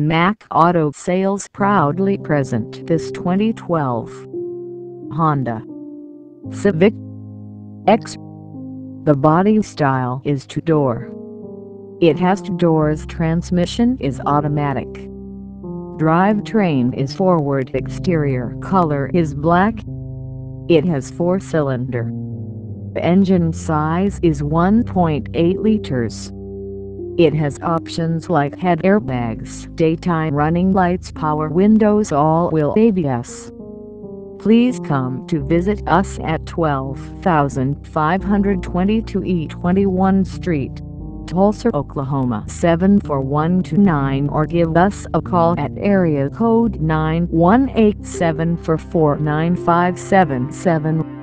MAK Auto Sales proudly present this 2012 Honda Civic EX. The body style is two-door. It has two doors transmission is automatic. Drivetrain is forward exterior color is black. It has four-cylinder. Engine size is 1.8 liters. It has options like head airbags, daytime running lights, power windows, all-wheel ABS. Please come to visit us at 12522 E 21 Street, Tulsa, Oklahoma 74129 or give us a call at area code 9187 for 49577.